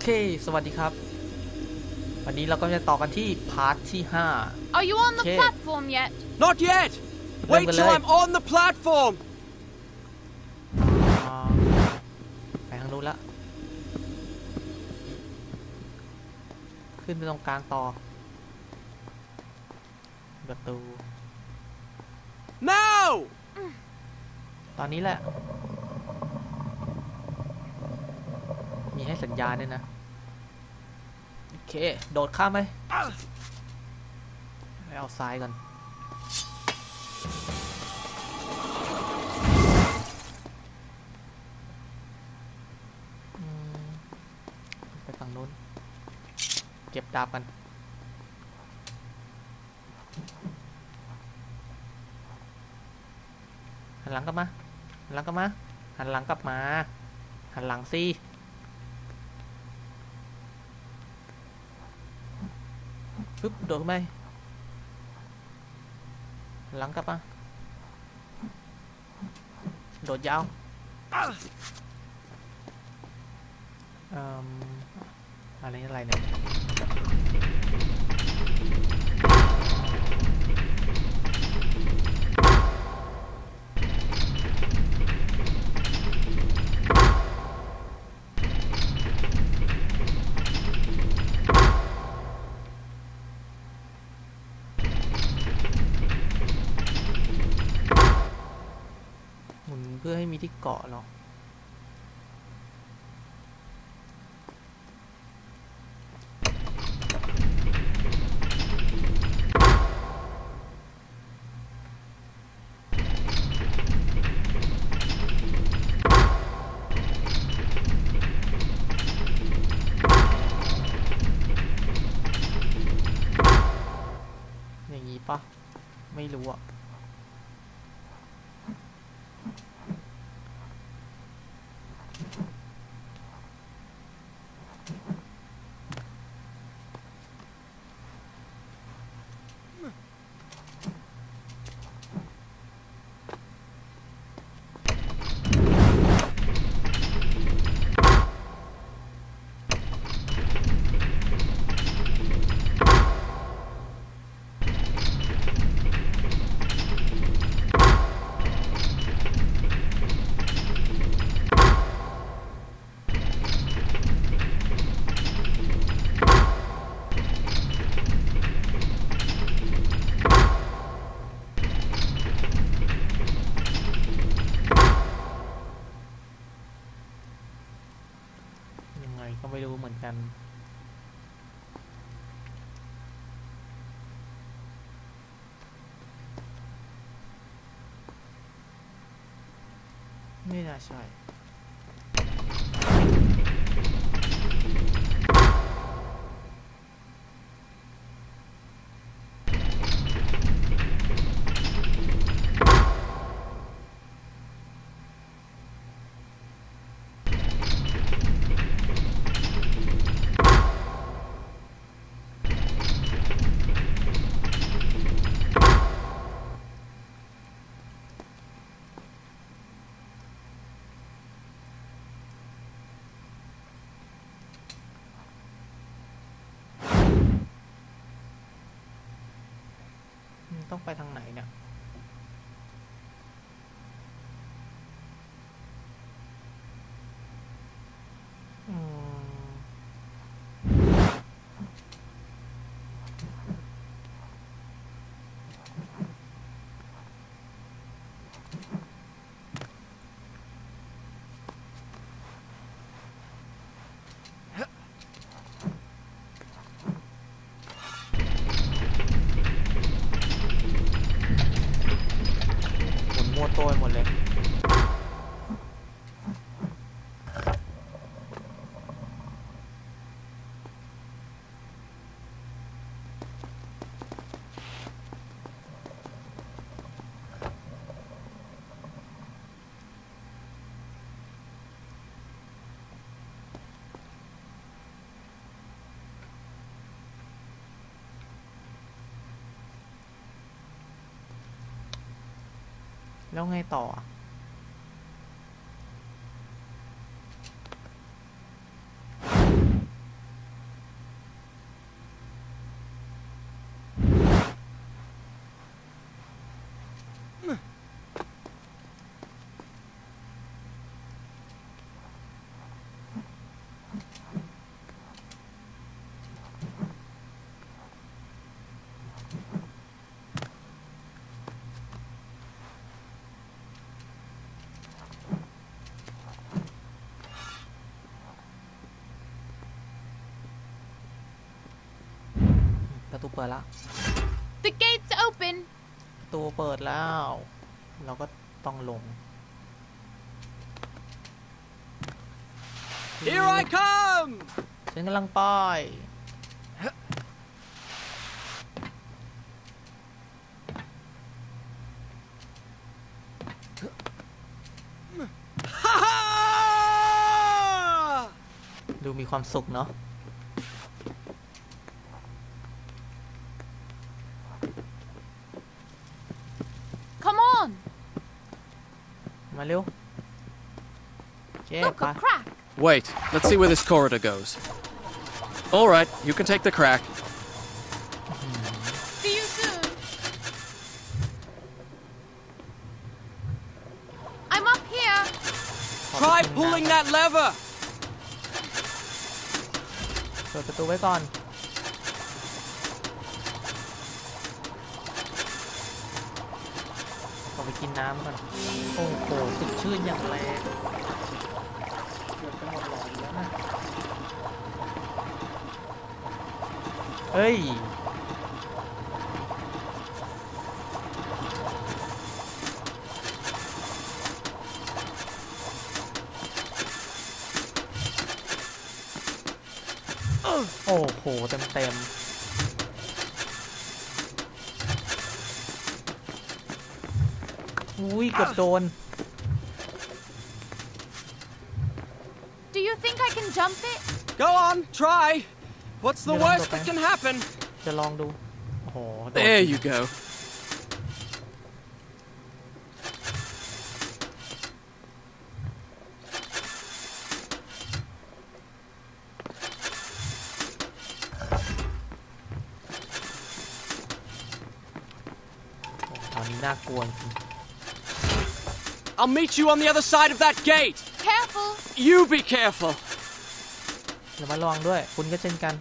เค สวัสดีครับ วันนี้เราก็จะต่อกันที่พาร์ทที่ Are you on the Okay. platform yet? Not yet! Wait till Lemonade. I'm on the platform! 5อ่าไปทางนู้นละขึ้นไปตรงกลางต่อประตู Now! ตอนนี้แหละ มีให้สัญญาณด้วยนะ โอเค โดดข้ามไหมไปเอาซ้ายก่อน ไปฝั่งนู้น เก็บดาบกันหันหลังกลับมา หันหลังกลับมา หันหลังกลับมา หันหลังสิ ปึ๊บโดดขึ้นไปหันหลังกลับมาโดดยาวเอ่มอะไรอะไรเนี่ย หมุนเพื่อให้มีที่ เกาะเหรออย่างนี้ปะไม่รู้อะ ไม่ ไปทางไหนเนี่ย แล้วไงต่อ ปิดแล้ว The gate's open. ประตูเปิดแล้ว เราก็ต้องลง Here I come! ฉันกำลังป้าย Ha ha! ดูมีความสุขเนาะ เจ๊ Look, ไป a crack. Wait, let's see where this corridor goes. All right, you can take the crack. See you soon. I'm up here. ขอ Try ไปกินน้ำ pulling that lever! เปิดประตูไว้ก่อน ขอไปกินน้ำก่อน โอ้โหสดชื่นอย่างแรง เฮ้ย โอ้โห เต็มเต็มๆอุ้ยเกือบโดน Do you think I can jump it? Go on, try. What's the You don't worst go that back. can happen? จะลองดู โอ้โหโดน There you go. โอ้โหตอนนี้น่ากลัวจริง I'll meet you on the other side of that gate. Careful. You be careful. เดี๋ยวมาลองด้วย คุณก็เช่นกัน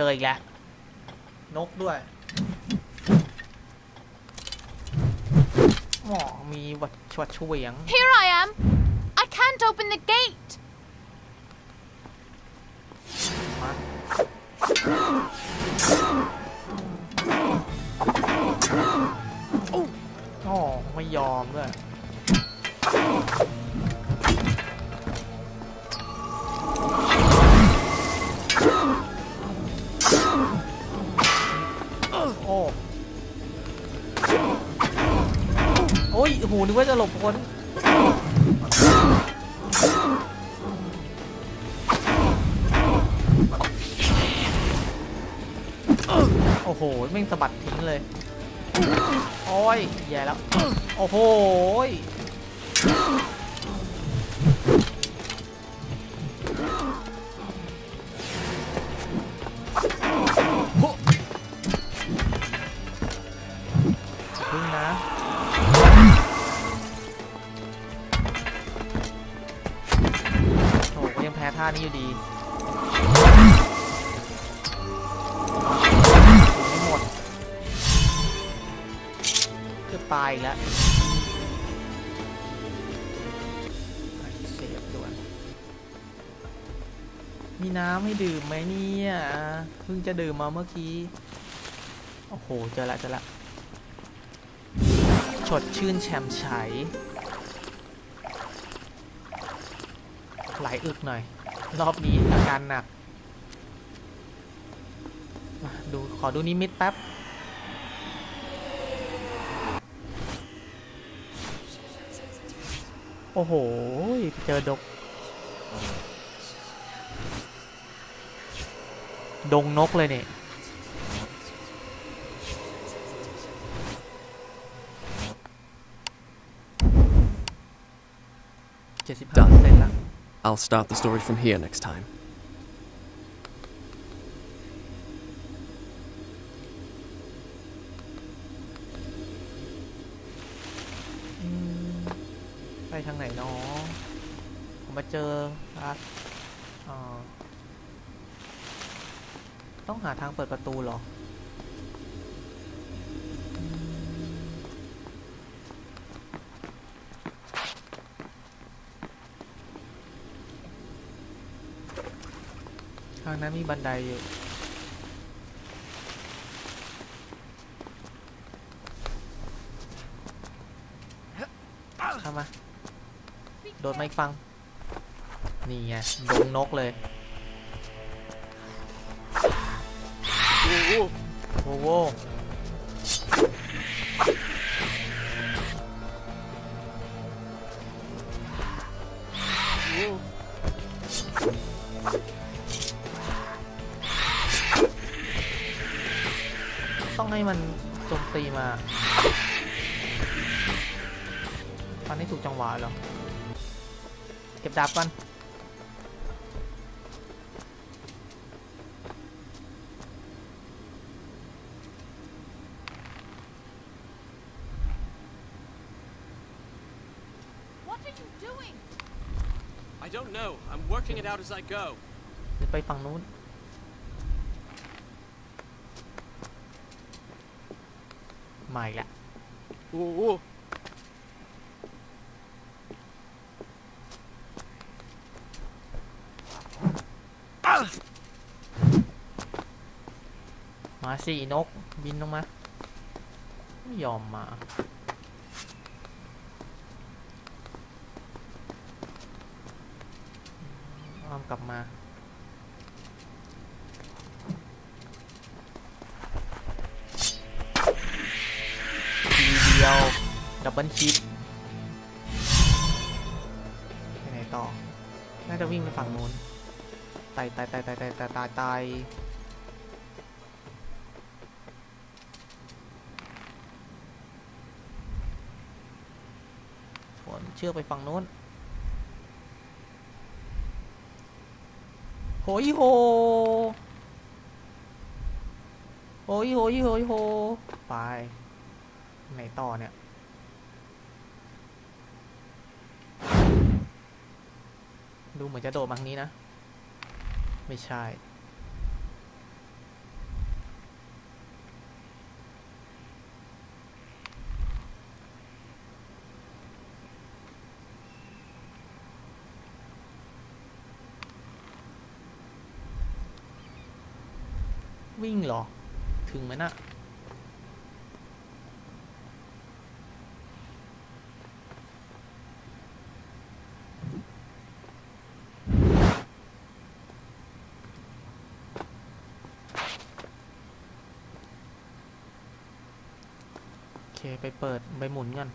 จออีกแล้ว นกด้วยหมอมีวัดชวัดเฉวียง Here I am. I can't open the gate. กว่าจะหลบพ้นโอ้โหแม่งสะบัดทิ้งเลย โอ้ยแย่แล้ว โอ้โห นี้อยู่ดีไม่หมดเกือบตายแล้วเซฟด่วนมีน้ำให้ดื่มไหมเนี่ยเพิ่งจะดื่มมาเมื่อกี้ โอ้โห เจอละเจอละฉดชื่นแฉ่มใสไหลอึกหน่อย รอบนี้อาการหนัก ดูขอดูนิมิตแป๊บ โอ้โห เจอดก ดงนกเลยเนี่ยเจ็ดสิบห้าเปอร์เซ็นต์ละ I'll start the story from here next time. อืมไปทางไหนเนาะผมมาเจออะอ่าต้องหาทางเปิดประตูเหรอ นั้นมีบันไดอยู่ เข้ามา โดดมาอีกฟัง นี่ไงดงนกเลย โอ้โห มันโจมตีมาฟันให้ถูกจังหวะเหรอ เก็บดาบกัน What are you doing? I don't know. I'm working it out as I go. หรือไปฝั่งนู้น มาอีกแล้ว Whoa, whoa. มาสินก บินลงมา ไม่ยอมมาอ้อมกลับมา บเบิลคิดไปไหนต่อ น่าจะวิ่งไปฝั่งนู้นต่ไต่ไต่ไต่ไต่ไต่ไต่ไต่ฝนเชื่อกไปฝั่งนู้นโหยโหโหยโหยโหยโหไปไหนต่อเนี่ย ดูเหมือนจะโดดมาทางนี้นะ ไม่ใช่ วิ่งเหรอ ถึงไหมน่ะ ไปเปิด ไปหมุนกัน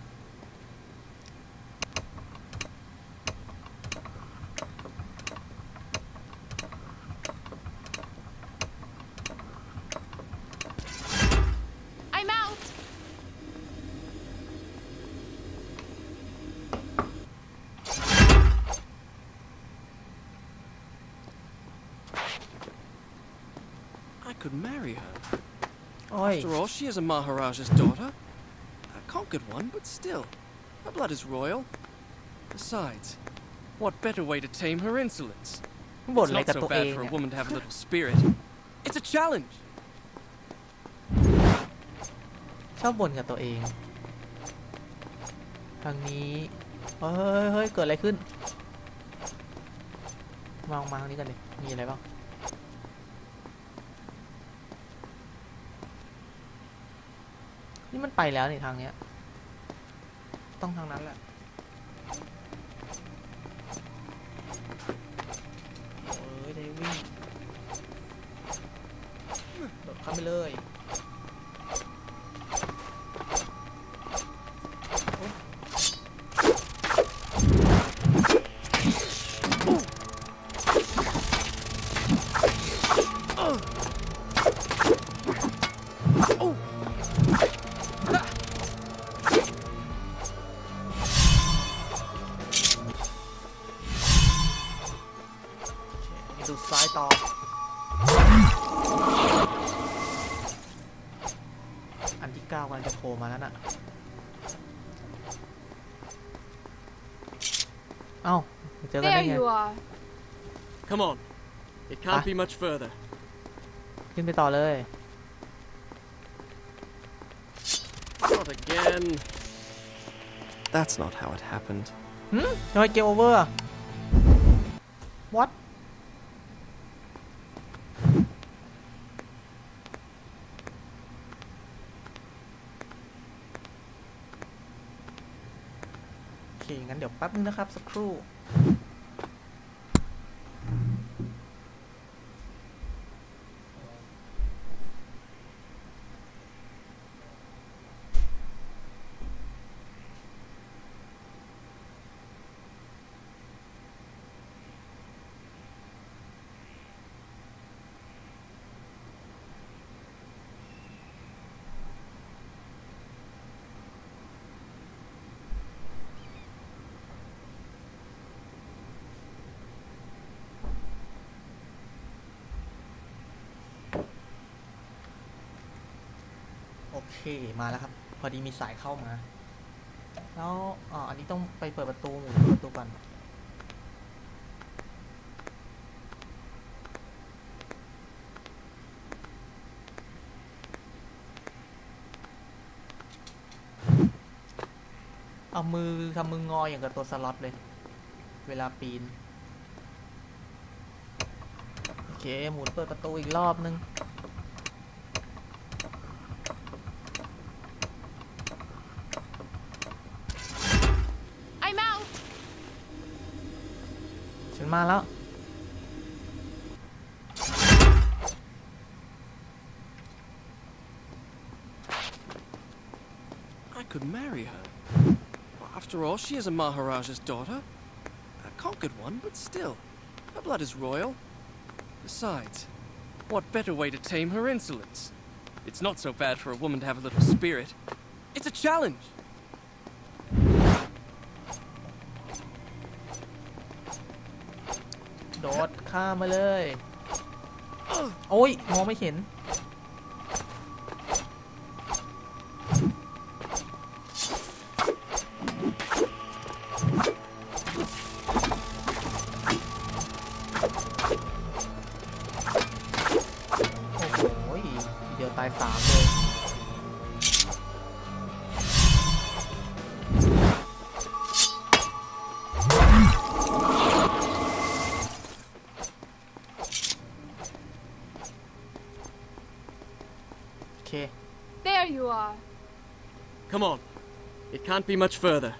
I'm out. I could marry her. โอ้ย After all, she is a Maharaja's daughter. A conquered one, but still. Her blood is royal. Besides, what better way to tame her insolence? บ่น It's อะไร not กับ so ตัวเอ bad ง for a เนี่ย woman to have a little spirit. It's a challenge. ชอบบ่นกับตัวเอง ทางนี้ เฮ้ยเฮ้ยเกิดอะไรขึ้น มองมาทางนี้กันเลยมีอะไรบ้างนี่มันไปแล้วนี่ทางเนี้ย ต้องทางนั้นแหละเอ้ยได้วิ่งโดดเข้าไปเลย be much further. Not again. That's not how it happened. Hmm? No, I get over. What? โอเคงั้นเดี๋ยวแป๊บนึงนะครับ สักครู่ เคมาแล้วครับ พอดีมีสายเข้ามา แล้วอ๋ออันนี้ต้องไปเปิดประตูหมุนประตูก่อนเอามือทำมืองออย่างกับตัวสล็อตเลย เวลาปีน โอเค หมุนเปิดประตูอีกรอบนึง มาแล้ว I could marry her. After all, she is a Maharaja's daughter. A conquered one, but still. Her blood is royal. Besides, what better way to tame her insolence? It's not so bad for a woman to have a little spirit. It's a challenge. ข้ามมาเลย โอ้ยมองไม่เห็น can't be much further.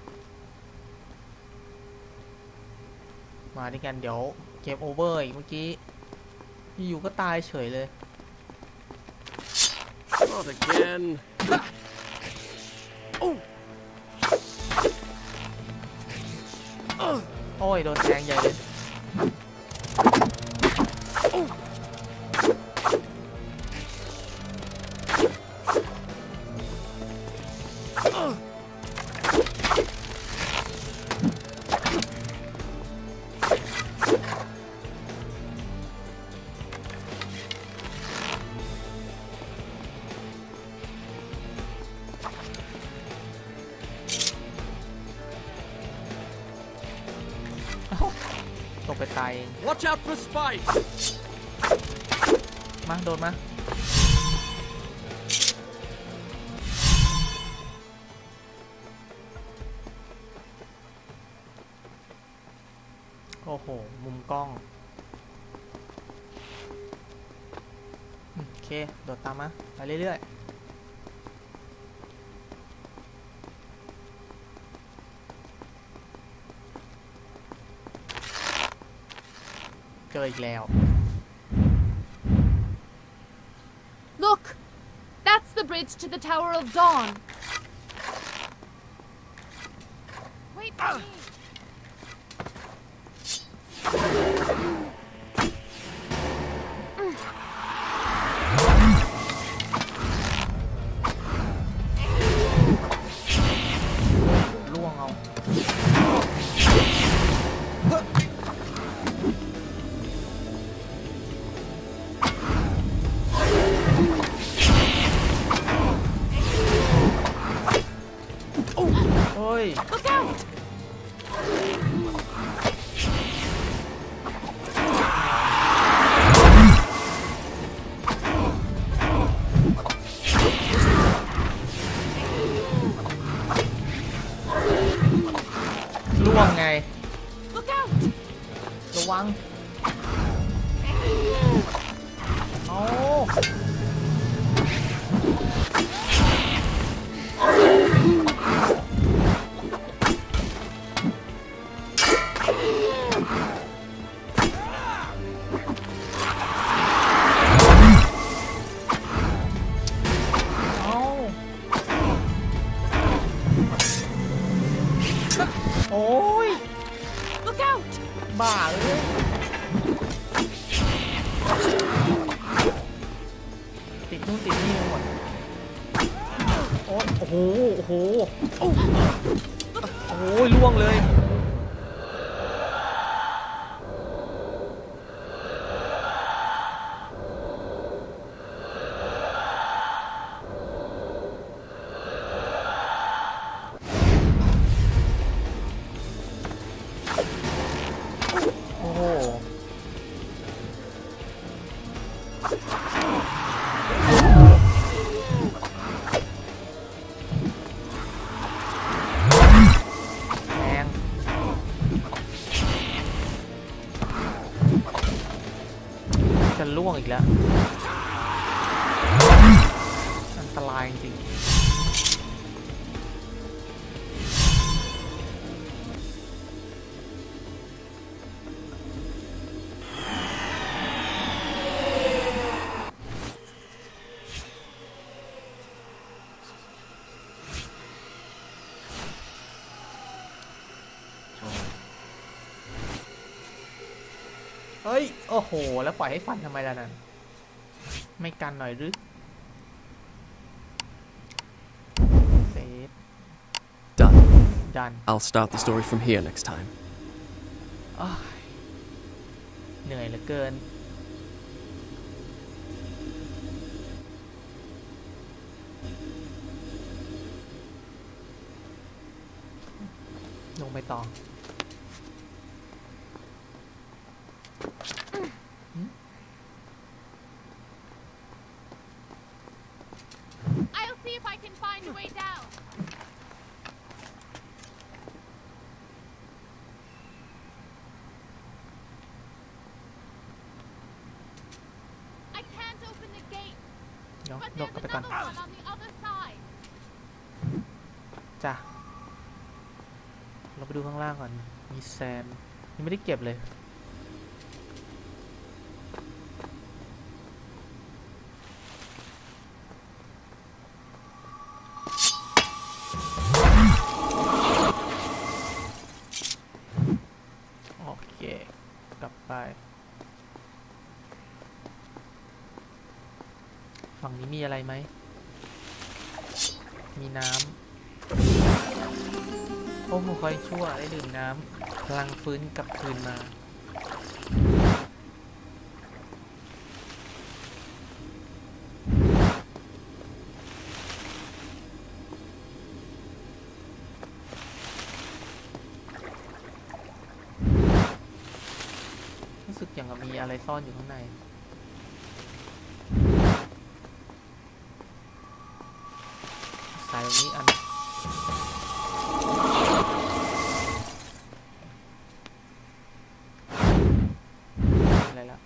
มาด้วยกันเดี๋ยวเกมโอเวอร์อีกเมื่อกี้อยู่ๆก็ตายเฉยเลย Not again. Oh! โอ้ยโดนแทงใหญ่เลย มาโดนมาโอ้โห มุมกล้อง โอเค โดดตามมา ไปเรื่อยๆ เจออีกแล้ว Look! That's the bridge to the Tower of Dawn. Wait for me. จ อ้โห แล้วปล่อยให้ฟันทำไมล่ะนั่นไม่กันหน่อยหรือเซฟ Done. ดัน I'll start the story from here next time. อ้ายเหนื่อยเหลือเกิน ลงไปต่อ I'll see if I can find a way down. I can't open the gate, เดี๋ยว but ลบกลับไปก่อนจ้ะเราไปดูข้างล่างก่อน มีแซนยังไม่ได้เก็บเลย ด้ดื่มน้ำพลังฟื้นกลับคืนมา รู้สึกอย่างกับมีอะไรซ่อนอยู่ข้างใน ใส่ตรงนี้อัน อะไรละ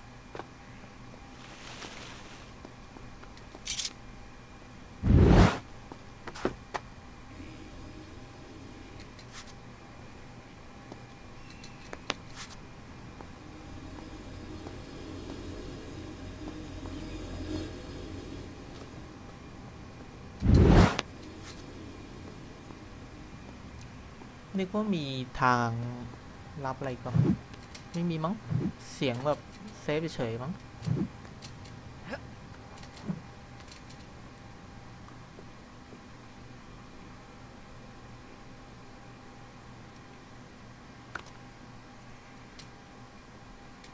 นึกว่ามีทางลับอะไรก็ไม่มีมั้ง เสียงแบบเซฟเฉยๆมั้ง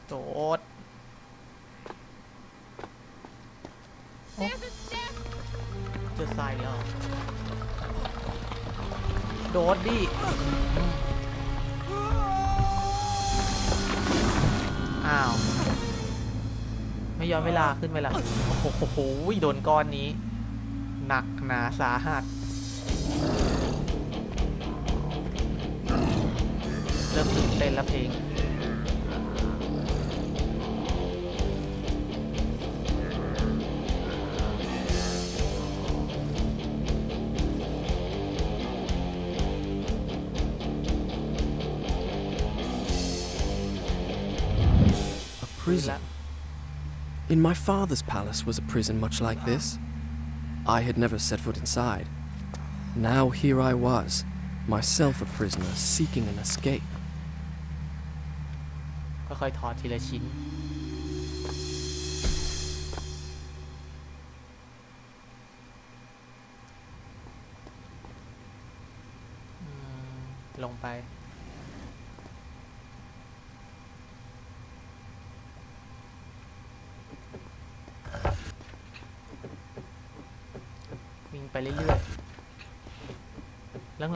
โดด There's a step. เจอทรายแล้ว โดดดิอ้าว ไม่ยอมเวลาขึ้นไปละโอ้โหโดนก้อนนี้ หนักหนาสาหัส เริ่มตื่นเต้นแล้วเพลง prison. In my father's palace was a prison much like this. I had never set foot inside. Now here I was, myself a prisoner seeking an escape. ค่อยๆถอดทีละชิ้น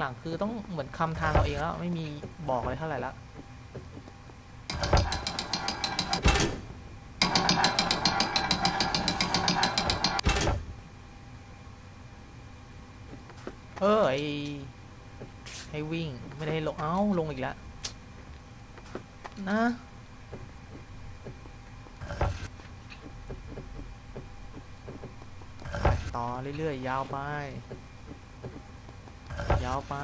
หลังๆ คือต้องเหมือนคำทางเราเองแล้วไม่มีบอกอะไรเท่าไหร่แล้วเออไอให้วิ่งไม่ได้ลง เอ้า ลงอีกแล้ว นะ ต่อเรื่อยๆ ยาวไปาวไป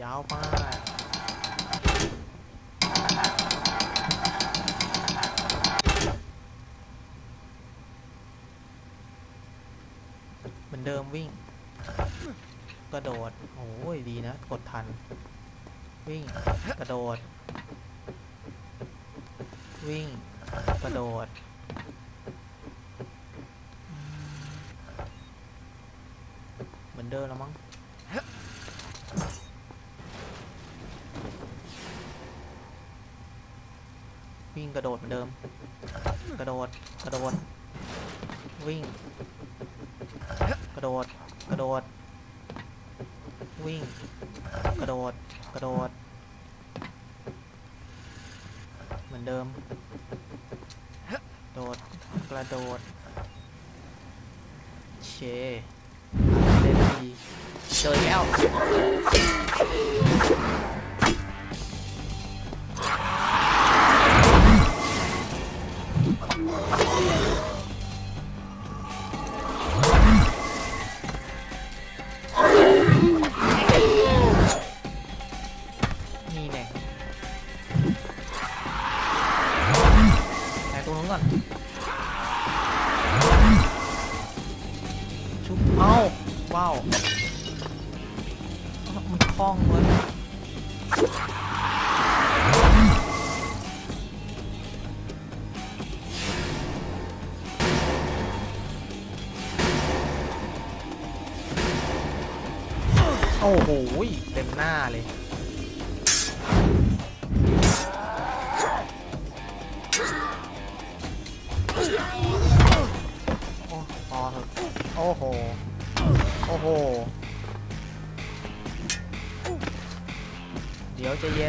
ยาวไป เหมือนเดิมวิ่ง กระโดด โอ้ยดีนะ กดทัน วิ่ง กระโดด วิ่ง กระโดด ว้าวมันคล้องเลยโอ้โหเต็มหน้าเลย เดี๋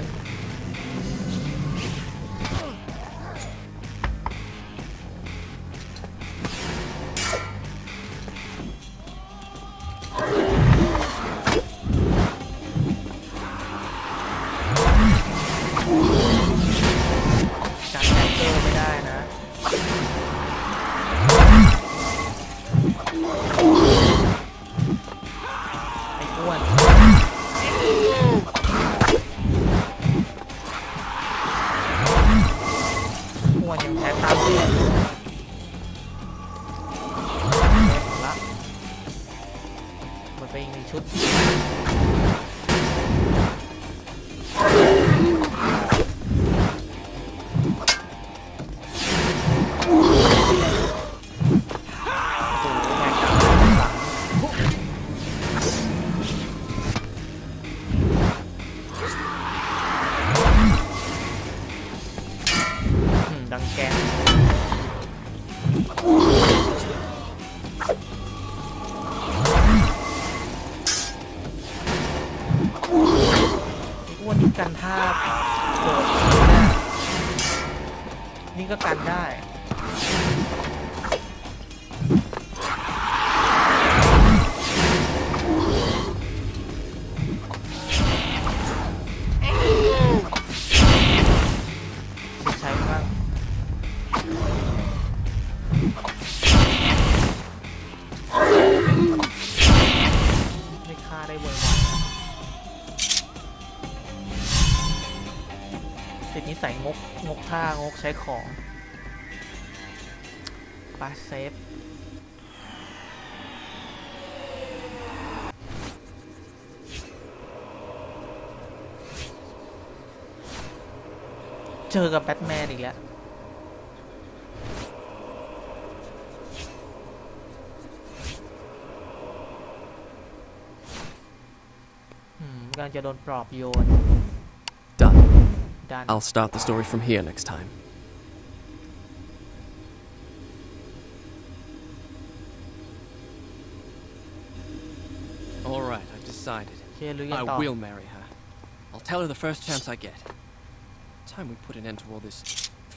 วนนี่กันท่าโดดเนี่ยนี่ก็กันได้ กท่างกใช้ของปาเซฟเจอกับแบทแมนอีกแล้ว กำลังจะโดนปลอบโยน ดัน I'll start the story from here next time. All right, I've decided. โอเครู้ยัง I ต่อ will marry her. I'll tell her the first chance I get. Time we put an end to all this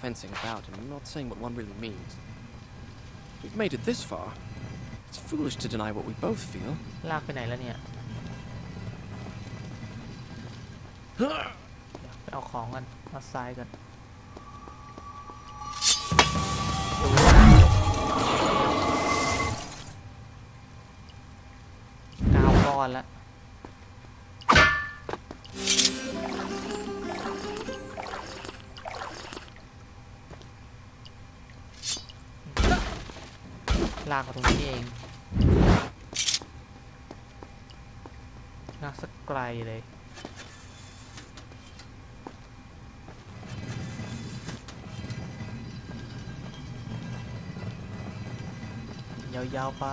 fencing about and not saying what one really means. We've made it this far. It's foolish to deny what we both feel. ลากไปไหนแล้วเนี่ย ไป เอาของกันมาซ้ายกันเก้าก้อนแล้วลากมาตรงนี้เองลากสักไกลเลย ยาวไป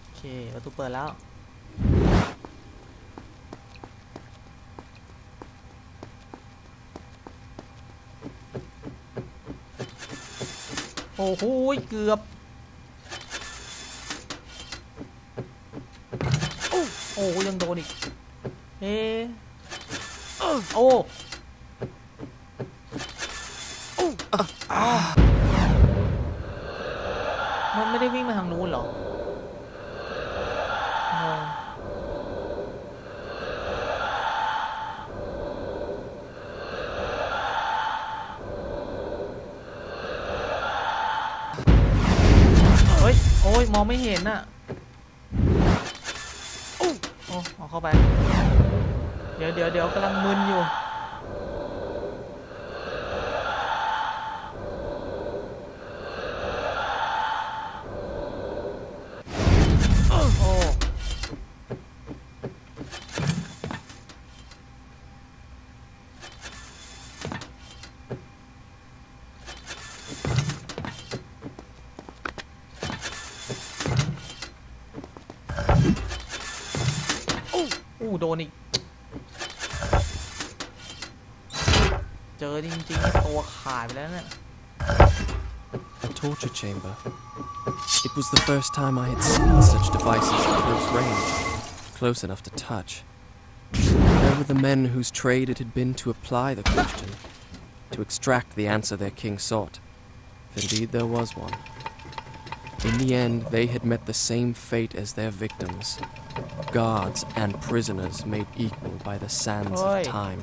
โอเคประตูเปิดแล้วโอ้โหเกือบโอ้โอ้ยังโดนอีกเอ๊โอ้อ้ มองไม่เห็นน่ะ อู้โดนอีก เจอจริงๆ ตัวขาดไปแล้วเนี่ย A torture chamber. It was the first time I had seen such devices at close range, close enough to touch. There were the men whose trade it had been to apply the question, to extract the answer their king sought. If indeed there was one. In the end, they had met the same fate as their victims guards and prisoners made equal by the sands Oi. of time.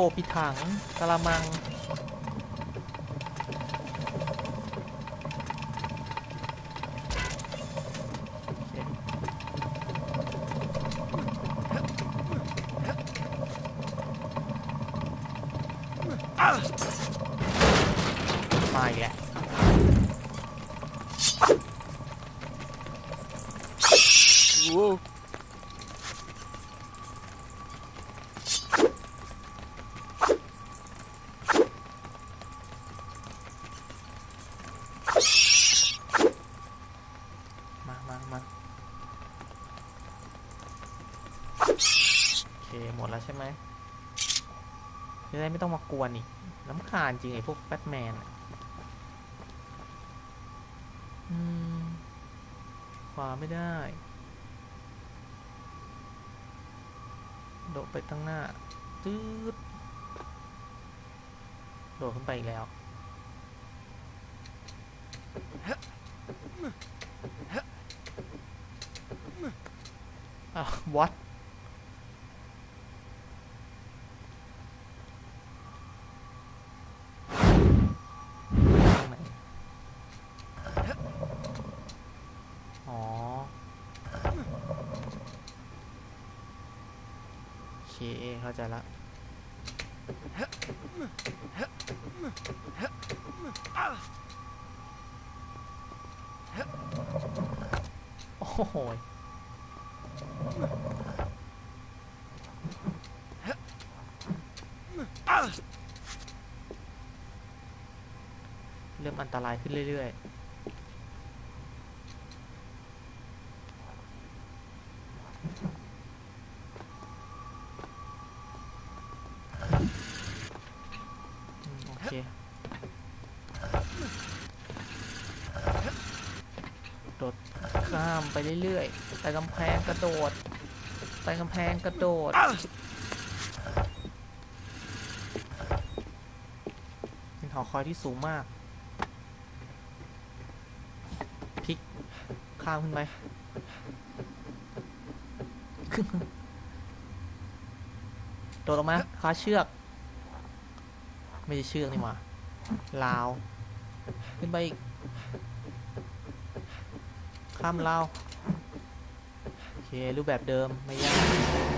ถปิดถังกะละมัง มามามาโอเคหมดแล้วใช่ไหมจะได้ไม่ต้องมากวนอีกน้ำคาญจริงไอ้พวกแบทแมนอืมขวาไม่ได้ โดดไปตั้งหน้าตืดโดดขึ้นไปอีกแล้ว what ทางไหนอ๋อโอเคเข้าใจละโอ้โหยเริ่ม อันตรายขึ้นเรื่อย ๆโอเคโดดข้ามไปเรื่อยๆแต่กำแพงกระโดด ไปกำแพงกระโดด เป็นหอคอยที่สูงมาก พลิก ข้ามขึ้นไปโดดออกมาคว้าเชือก ไม่ใช่เชือกนี่หว่าลาว ขึ้นไปอีก ข้ามลาวโอเครูปแบบเดิมไม่ยาก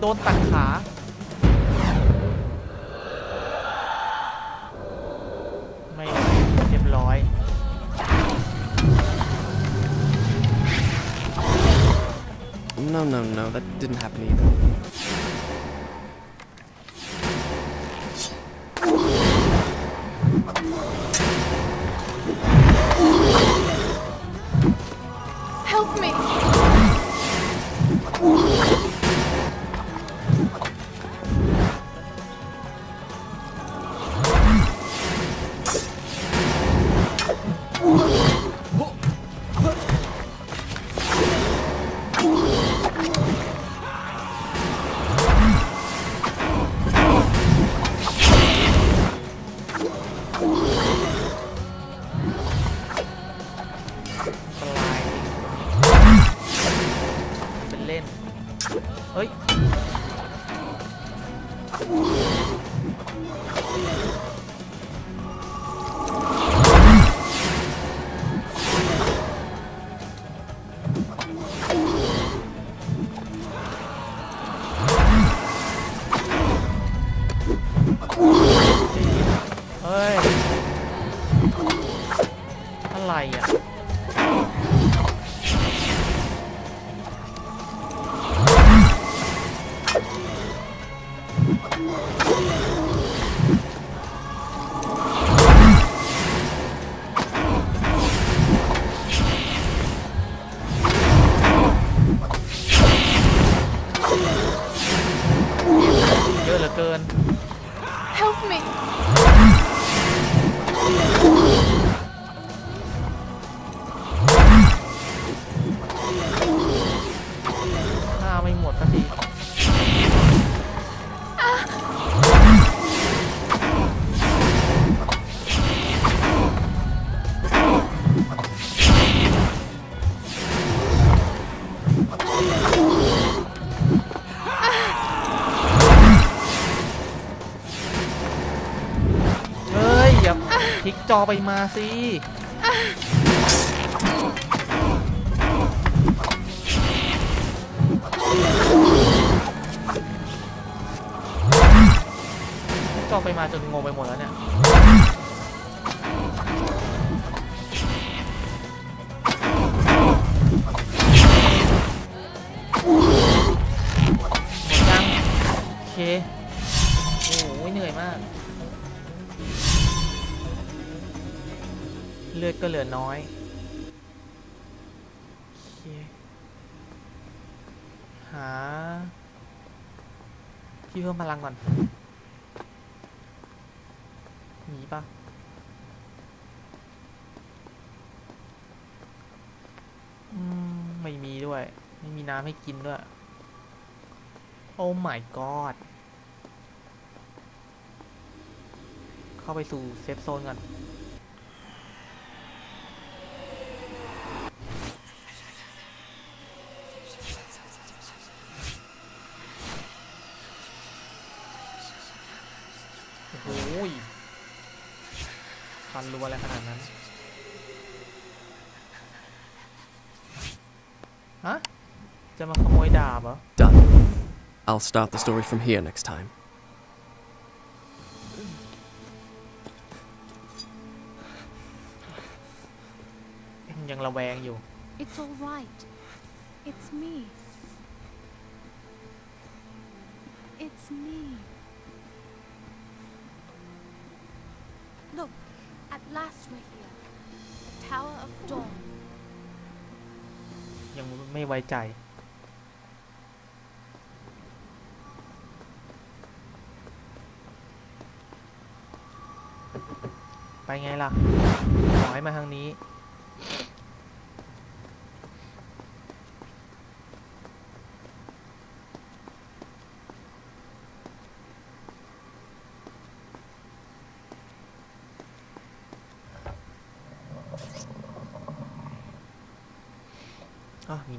โดนตัดขาไม่เรียบร้อย No, no, no, that didn't happen either. Help me. อไปมาสิจอไปมาจนงงไปหมดแล้วเนี่ย น้อยหาพี่เพิ่มพลังก่อนมีปะไม่มีด้วย ไม่มีน้ำให้กินด้วย โอ้ my god เข้าไปสู่เซฟโซนก่อน โอ้โหยฟันรัวอะไรขนาดนั้น ฮะ จะมาขโมยดาบเหรอ Done. I'll start the story from here next time. ยังระแวงอยู่ It's all right. It's me. It's me. Last we're here. The Tower of Dawn. ยังไม่ไว้ใจ ไปไงล่ะขอให้มาทางนี้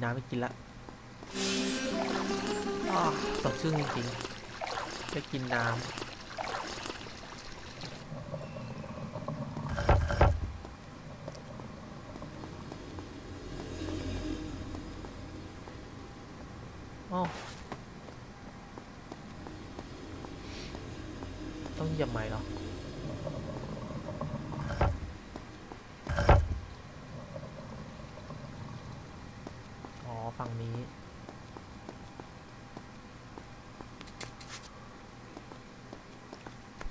น้ำให้กินละอะสดชื่นจริงๆได้กินน้ำอ้าวต้องเหยียบใหม่เหรอ อ๋อ ฝั่งนี้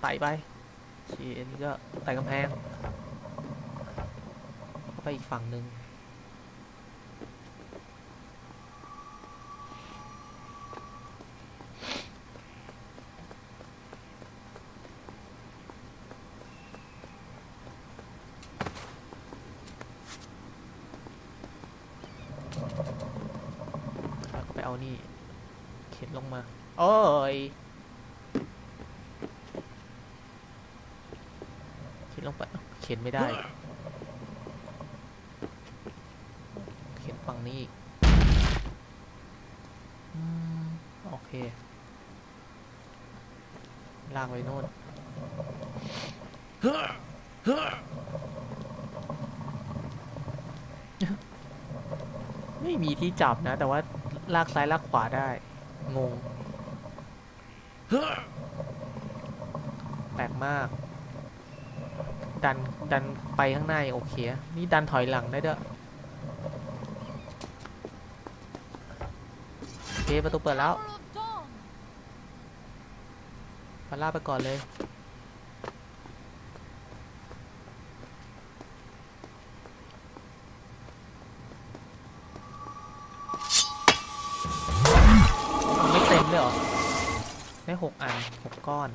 ไต่ไปโอเคอันนี้ก็ไต่กำแพงไปอีกฝั่งหนึ่งแล้วก็ไปเอานี่ เข็นลงมา โอ้ย เข็นลงไป เอ้าเข็นไม่ได้ เข็นฝั่งนี้อีกอืมโอเค ลากไปโน่นไม่มีที่จับนะ แต่ว่าลากซ้ายลากขวาได้ งง แปลกมาก ดันดันไปข้างหน้าโอเค นี่ดันถอยหลังได้ด้วยโอเคประตูเปิดแล้ว Tower of Dawn. ปาล่าไปก่อนเลยไม่เต็มเลยเหรอ ได้หกอันหกก้อน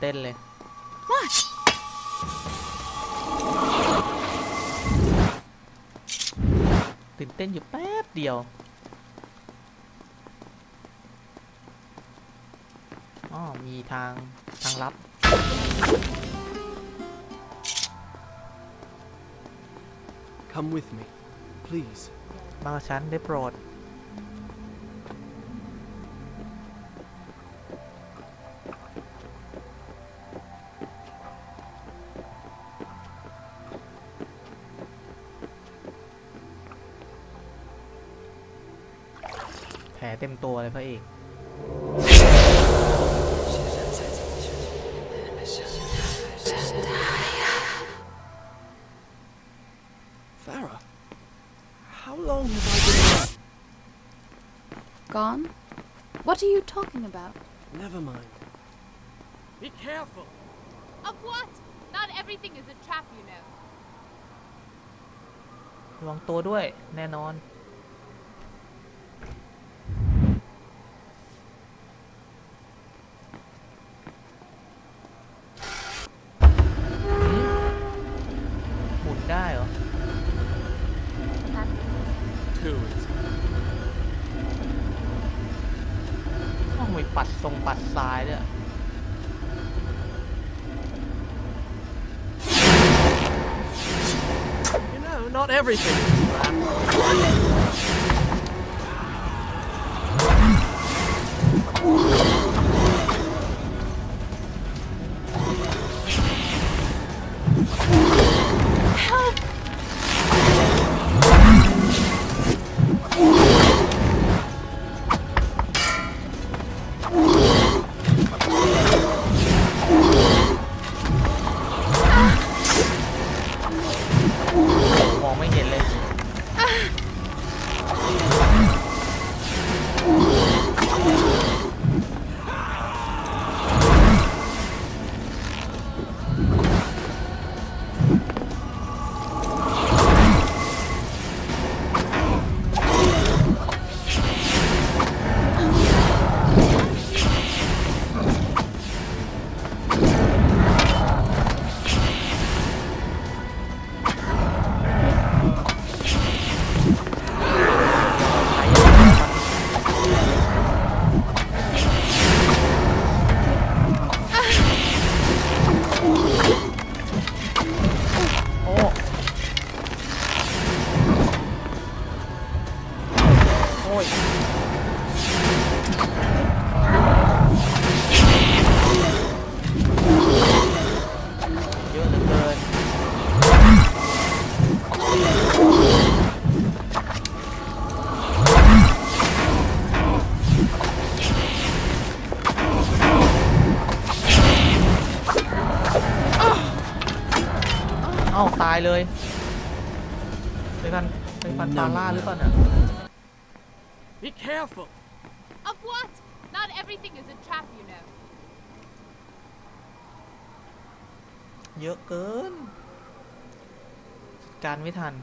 เต้นเลย What? ตื่นเต้นอยู่แป๊บเดียว อ๋อ มีทางทางลับ Come with me, please. มากับฉันได้โปรด ต็มตัวเลยพระเอก Farah, how long have I Gone? What are you talking about? been? Never mind. Be careful. Of what? Not everything is a trap, you know. ระวังตัวด้วยแน่นอน everything เยอะเหลือเกินเอ้าตายเลยเป็นฟันเป็นฟันตาล่าหรือเปล่าเนี่ย Be careful. Of what? Not everything is a trap, you know. เยอะเกิน การไม่ทัน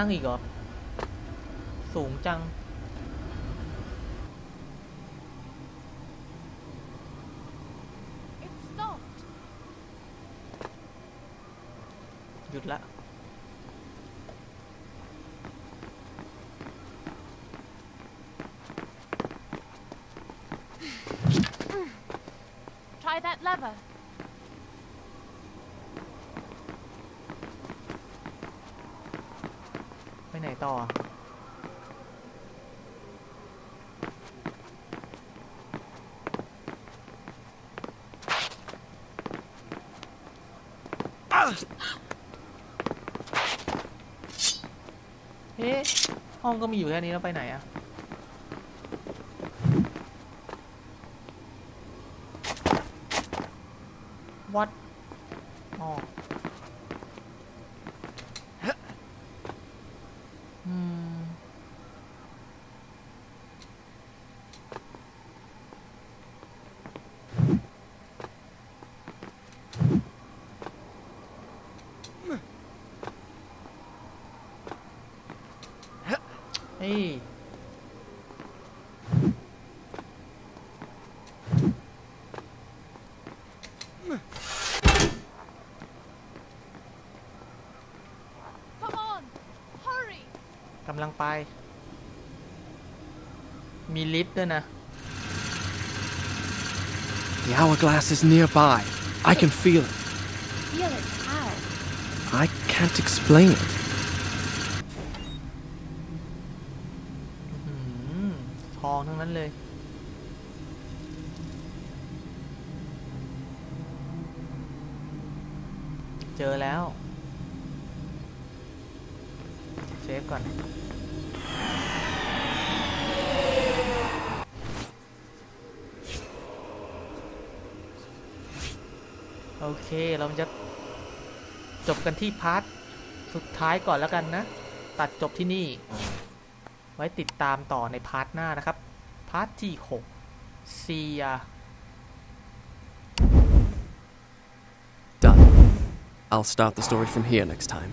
ยังอีกเหรอ สูงจัง It stopped. หยุดละ Try that lever. ไปไหนต่ออะ เอ๊ะ ห้องก็มีอยู่แค่นี้แล้วไปไหนอะวัดำลังไป มีลิฟต์ด้วยนะ The hourglass is nearby. I can feel it. Feel it. How? I can't explain it. อืมทองทั้งนั้นเลย กันที่ part สุดท้ายก่อนแล้วกันนะ ตัดจบที่นี่ ไว้ติดตามต่อใน part หน้านะครับ part ที่6เซียจัด I'll start the story from here next time.